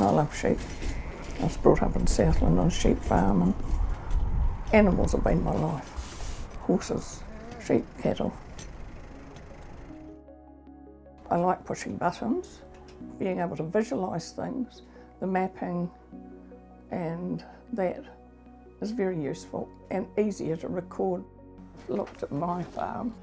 I love sheep. I was brought up in Southland on a sheep farm and animals have been my life. Horses, sheep, cattle. I like pushing buttons, being able to visualise things, the mapping and that is very useful and easier to record. Looked at my farm.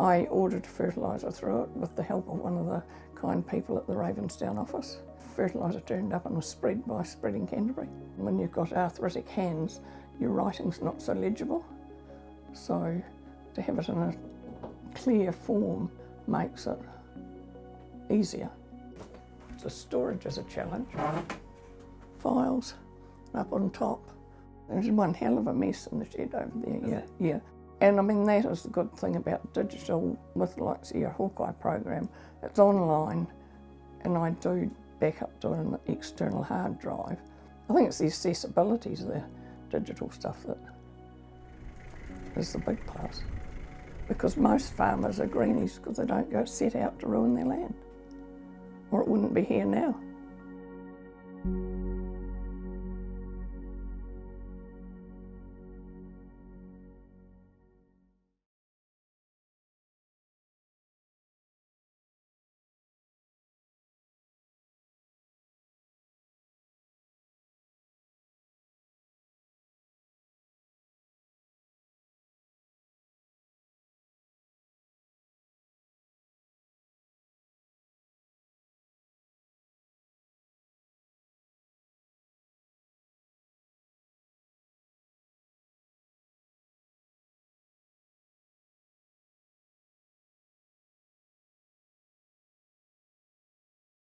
I ordered fertiliser through it with the help of one of the kind people at the Ravensdown office. Fertiliser turned up and was spread by Spreading Canterbury. When you've got arthritic hands, your writing's not so legible. So to have it in a clear form makes it easier. The storage is a challenge. Files up on top. There's one hell of a mess in the shed over there, yeah, yeah. And I mean, that is the good thing about digital with like your Hawkeye program. It's online and I do back up to an external hard drive. I think it's the accessibility to the digital stuff that is the big plus. Because most farmers are greenies because they don't go set out to ruin their land. Or it wouldn't be here now.